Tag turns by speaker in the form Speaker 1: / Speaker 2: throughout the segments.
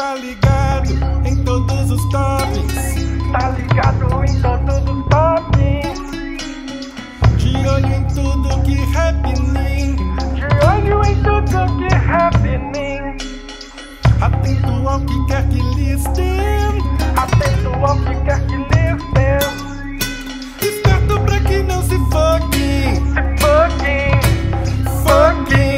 Speaker 1: Tá ligado em todos os tops. Tá ligado em todos os tops. De olho em tudo que happening. De olho em tudo que happening. Atento ao que quer que listem.
Speaker 2: Atento ao que quer que listem.
Speaker 1: Esperto pra que não se fucking.
Speaker 2: Se fucking.
Speaker 1: Fucking.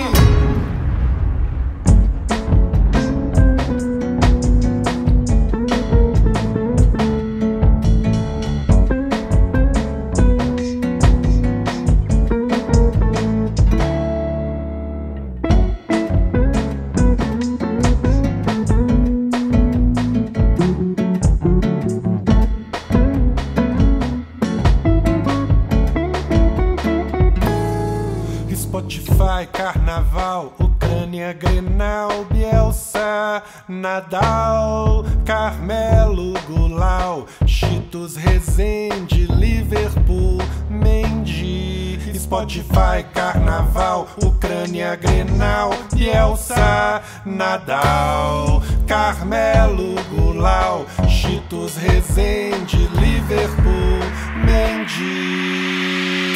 Speaker 1: Cheetos, Rezende, Liverpool, Mendy. Spotify, Carnaval, Ucrânia, Grenal, Bielsa, Nadal, Carmelo, Gulau, Cheetos, Rezende, Liverpool, Mendy.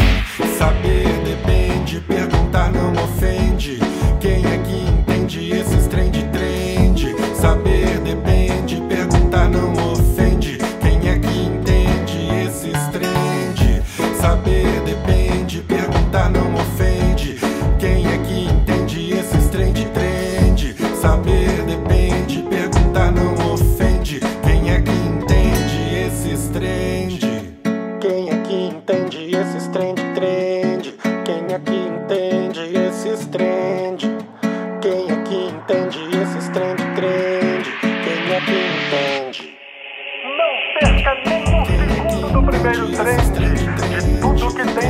Speaker 1: Saber depende, perguntar não ofende. Quem é que entende esses trend trend?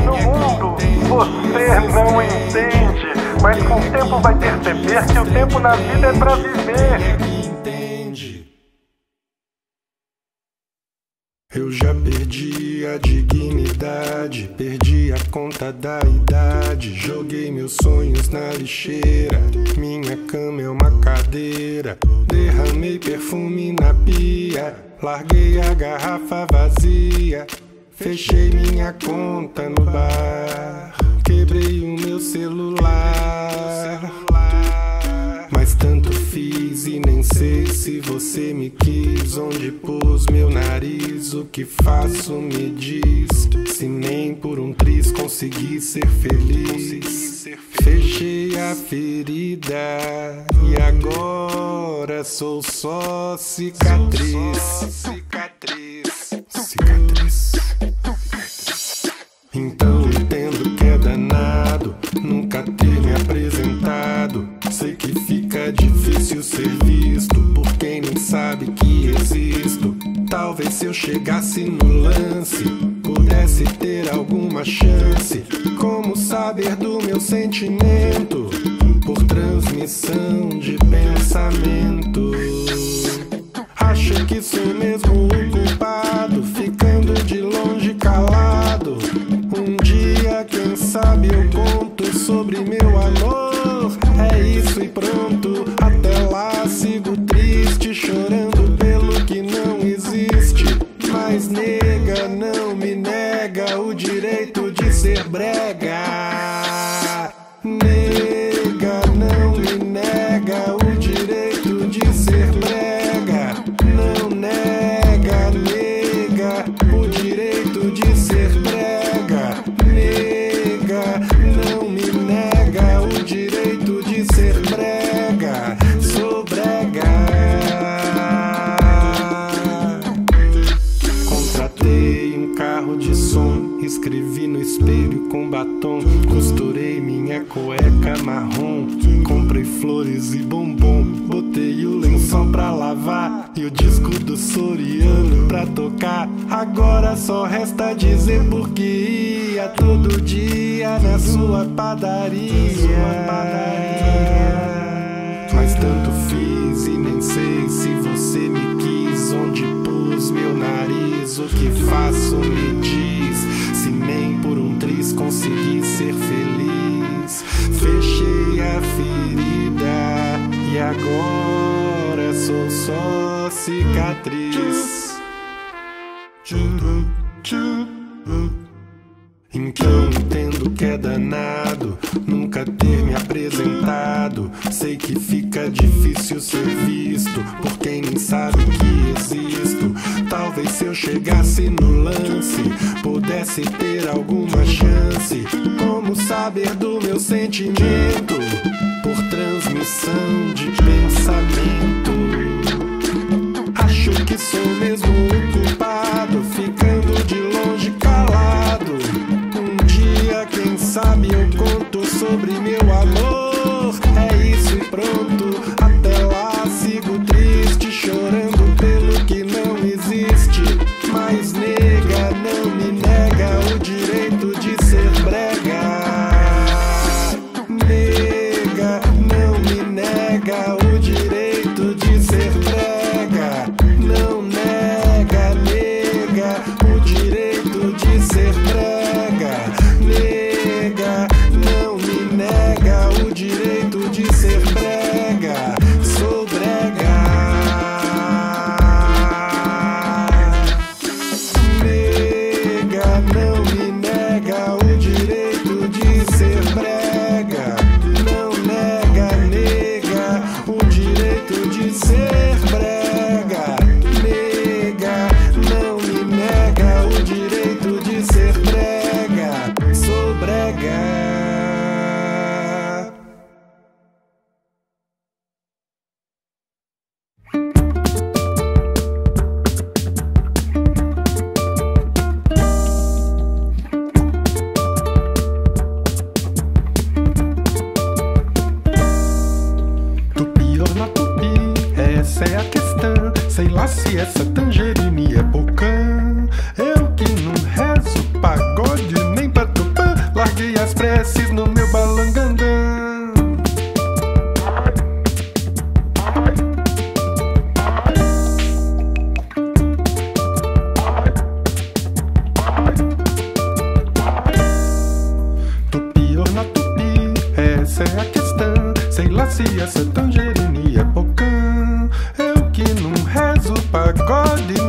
Speaker 2: No mundo. Você não entende, mas com o tempo vai perceber que o tempo na vida é pra viver.
Speaker 1: Eu já perdi a dignidade, perdi a conta da idade. Joguei meus sonhos na lixeira. Minha cama é uma cadeira. Derramei perfume na pia, larguei a garrafa vazia. Fechei minha conta no bar, quebrei o meu celular. Mas tanto fiz e nem sei se você me quis. Onde pus meu nariz, o que faço me diz. Se nem por um triz consegui ser feliz. Fechei a ferida e agora sou só cicatriz. Cicatriz. Cicatriz. Talvez se eu chegasse no lance, pudesse ter alguma chance. Como saber do meu sentimento por transmissão de pensamento? Com batom, costurei minha cueca marrom, comprei flores e bombom, botei o lençol pra lavar e o disco do Soriano pra tocar. Agora só resta dizer porque ia todo dia na sua padaria. Mas tanto fiz e nem sei se você me quis. Onde pus meu nariz, o que faço me consegui ser feliz. Fechei a ferida e agora sou só cicatriz. Chegasse no lance, pudesse ter alguma chance. Como saber do meu sentimento por transmissão de pensamento? Acho que sou mesmo o culpado, ficando de longe calado. Um dia, quem sabe, eu conto sobre meu amor. Sei lá se essa tangerine é bocã. Eu que não rezo pagode nem pra tupã. Larguei as preces no meu balangandã. Tupi ou na tupi, essa é a questão. Sei lá se essa tangerine é bocã. Pagode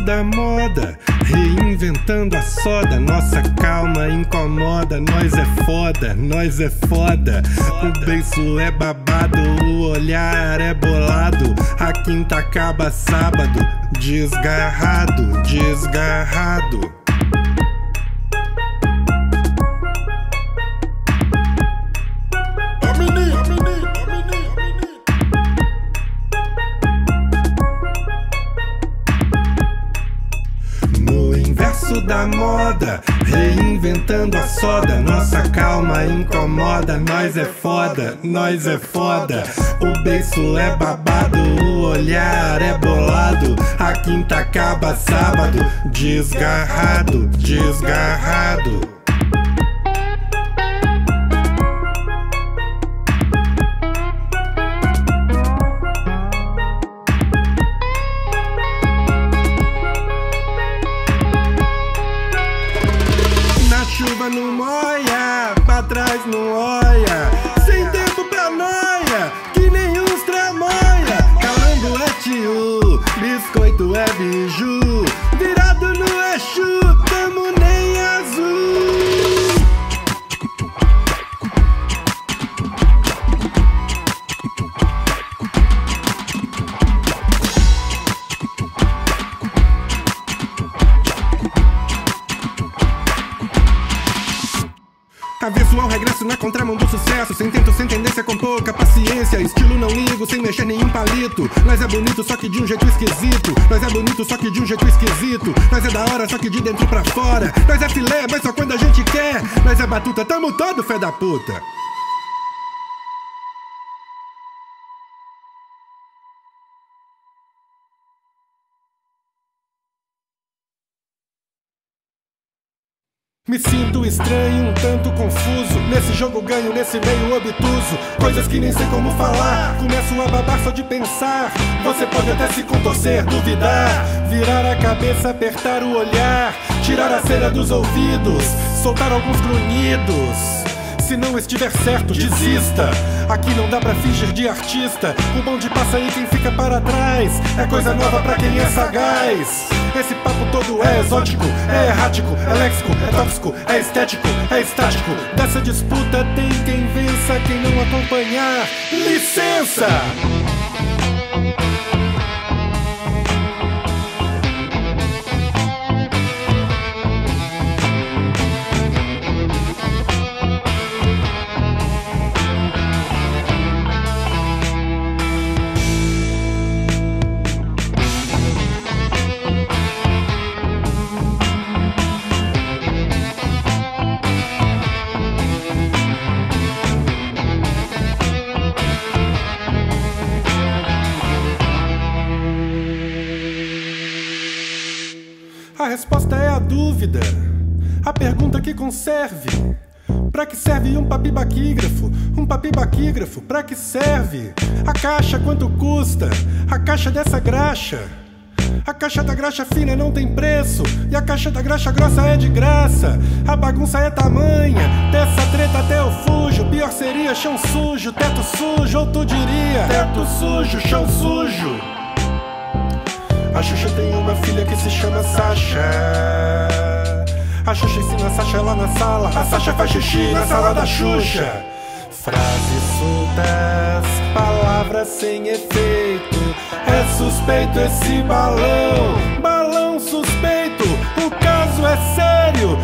Speaker 1: da moda, reinventando a soda. Nossa calma incomoda, nós é foda, nós é foda. O beiço é babado, o olhar é bolado. A quinta acaba sábado, desgarrado, desgarrado. Da moda, reinventando a soda. Nossa calma incomoda, nós é foda, nós é foda. O beiço é babado, o olhar é bolado. A quinta acaba sábado, desgarrado, desgarrado. Na chuva Ao regresso na contramão do sucesso. Sem tento, sem tendência, com pouca paciência. Estilo não ligo, sem mexer nenhum palito. Nós é bonito, só que de um jeito esquisito. Nós é bonito, só que de um jeito esquisito. Nós é da hora, só que de dentro pra fora. Nós é filé, mas só quando a gente quer. Nós é batuta, tamo todo fé da puta Me sinto estranho, um tanto confuso. Nesse jogo ganho, nesse meio obtuso. Coisas que nem sei como falar. Começo a babar só de pensar. Você pode até se contorcer, duvidar. Virar a cabeça, apertar o olhar. Tirar a cera dos ouvidos. Soltar alguns grunhidos. Se não estiver certo, desista. Aqui não dá pra fingir de artista. O bonde passa e quem fica para trás. É coisa nova pra quem é sagaz. Esse papo todo é exótico, é errático, é léxico, é tóxico, é estético, é estático. Dessa disputa tem quem vença, quem não acompanhar. Licença! Dúvida. A pergunta que conserve. Pra que serve um papibaquígrafo? Um papibaquígrafo, pra que serve? A caixa quanto custa? A caixa dessa graxa. A caixa da graxa fina não tem preço E a caixa da graxa grossa é de graça A bagunça é tamanha Dessa treta até eu fujo Pior seria chão sujo, teto sujo Ou tu diria Teto sujo, chão sujo a Xuxa tem uma filha que se chama Sasha. A Xuxa ensina a Sasha lá na sala. A Sasha faz xixi na sala da Xuxa. Frases soltas, palavras sem efeito. É suspeito esse balão, balão suspeito. O caso é sério,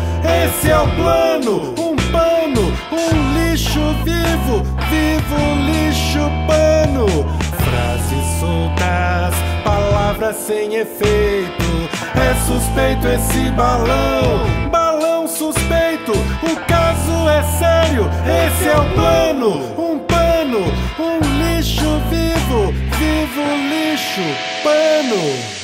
Speaker 1: esse é o plano. Um pano, um lixo vivo, vivo lixo sem efeito. É suspeito esse balão, balão suspeito. O caso é sério, esse é o plano. Um pano, um lixo vivo, vivo lixo, pano.